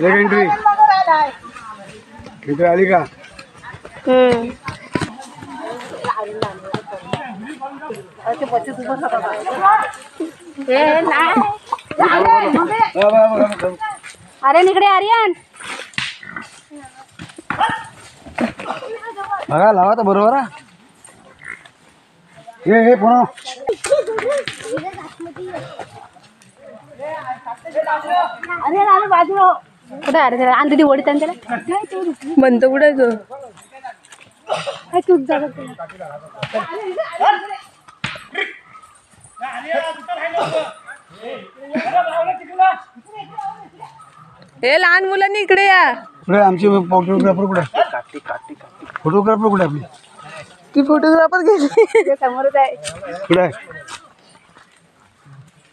Leg entry इकडे आली का. अरे इकडे आर्यन। बघा लावा तर बरोबर। हा हे हे पुन्हा अरे आलो बाजूला कुठे अरे त्याला आणते ती ओढी त्यांच्याला म्हणतो कुठे तो? काय चूक झालं हे लहान मुलांनी इकडे या. कुठे आमची फोटोग्राफर कुठे फोटोग्राफर कुठे आपली? ती फोटोग्राफर गेली. समोरच आहे. कुठे आहे?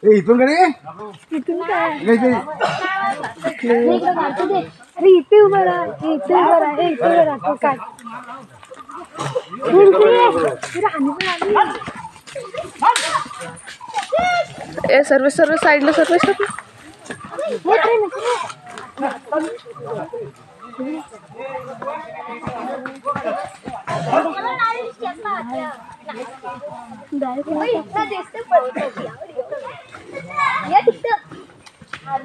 ए इथून कडे अरे इथे उभं राहा इथे उभं राहा इथे उभं राहा काय. ए सर्व सर्व साईडला सर्व सर्व. हे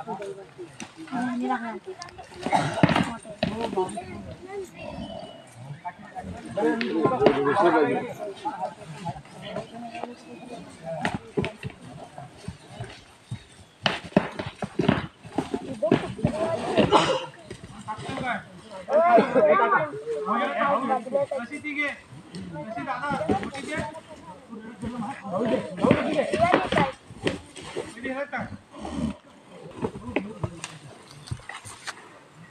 Masih tiga, masih.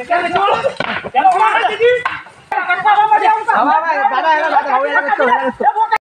Jangan lupa